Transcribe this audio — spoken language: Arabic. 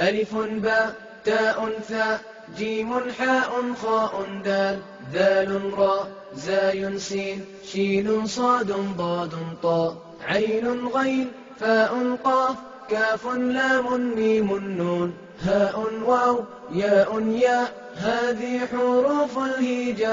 ألف باء تاء ثاء جيم حاء خاء دال ذال راء زاي سين شين صاد ضاد طاء عين غين فاء قاف كاف لام ميم نون هاء واو ياء ياء هذه حروف الهجاء.